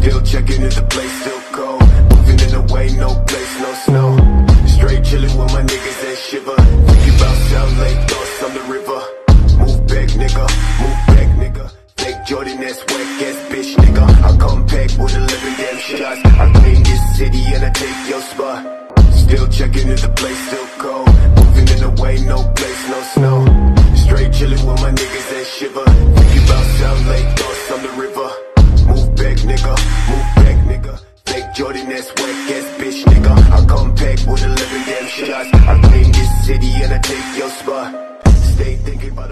Still checking if the place still cold. Moving in the way, no place, no snow. Straight chilling with my niggas that shiver. Thinking about South Lake, thoughts on the river. Move back, nigga. Move back, nigga. Take Jordan, that's whack ass bitch, nigga. I come back with 11 damn shots. I clean this city and I take your spot. Still checking if the place still Jordan that's wet ass bitch nigga. I come back with a living damn shots I claim this city and I take your spot. Stay thinking about